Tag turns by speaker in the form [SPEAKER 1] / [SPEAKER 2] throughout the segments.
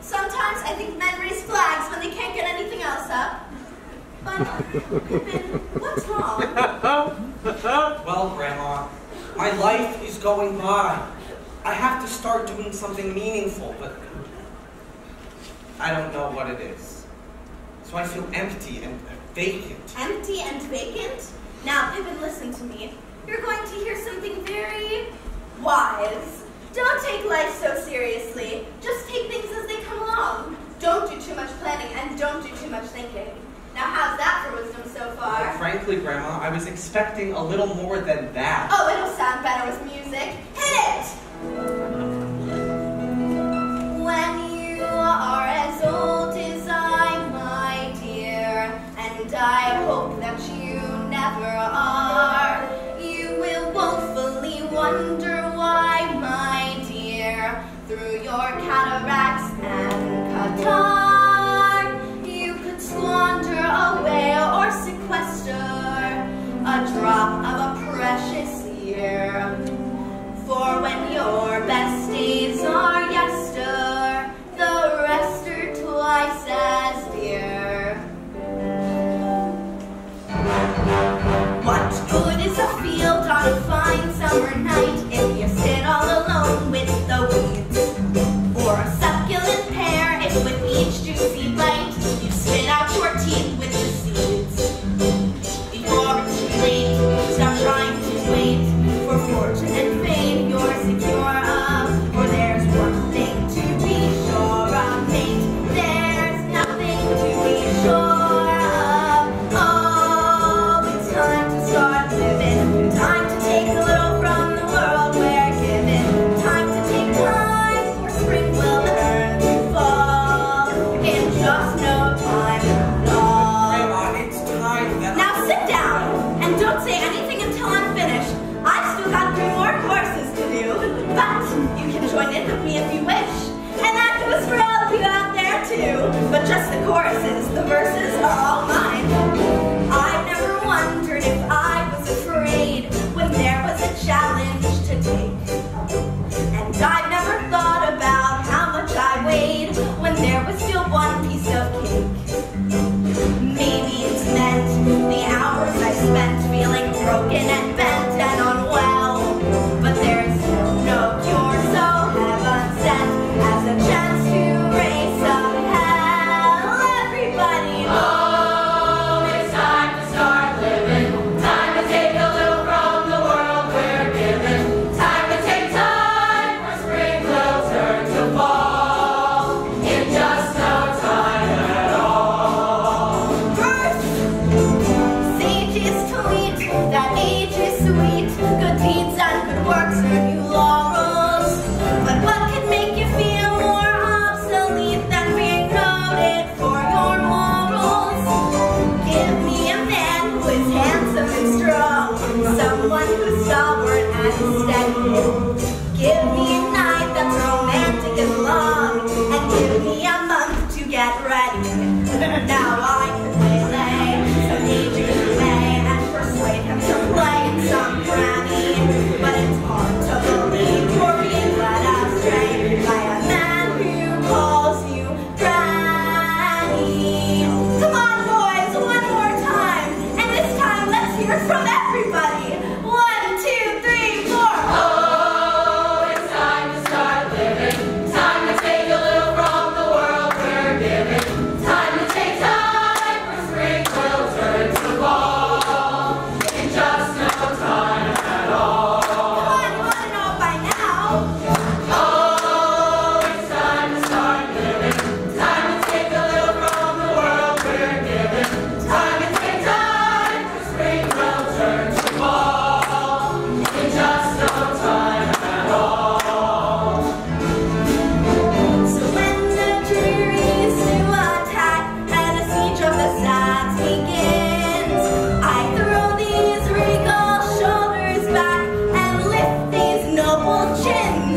[SPEAKER 1] Sometimes I think men raise flags when they can't get anything else up. But, Pippin, what's wrong?
[SPEAKER 2] well, Grandma, my life is going by. I have to start doing something meaningful, but I don't know what it is. So I feel empty and vacant.
[SPEAKER 1] Empty and vacant? Now, Pippin, listen to me. You're going to hear something very wise. Don't take life so seriously. Just take things come. Don't do too much planning and don't do too much thinking. Now, how's that for wisdom so far?
[SPEAKER 2] Well, frankly, Grandma, I was expecting a little more than that.
[SPEAKER 1] Oh, it'll sound better with music. Hit it! When you are as old as I, my dear, and I hope that you never are, you will woefully wonder why, my dear, through your a drop of a precious year. For when your best days are yester, the rest are twice as dear. What good is a field on a fine summer night if you sit all alone with the weeds? Or a succulent pear if with each broken and stalwart and steady. Give me a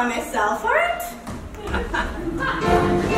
[SPEAKER 1] by myself, alright?